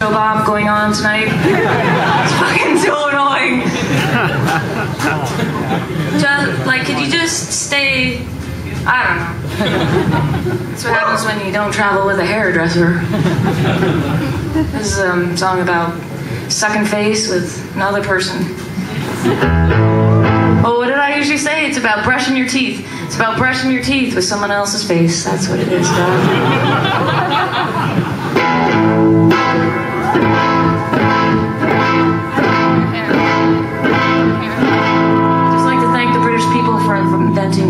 Bob going on tonight. it's fucking so annoying. just like, could you just stay? I don't know. That's what happens when you don't travel with a hairdresser. This is a song about sucking face with another person. Oh, what did I usually say? It's about brushing your teeth. It's about brushing your teeth with someone else's face. That's what it is, Just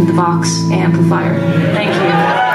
the Vox amplifier. Thank you.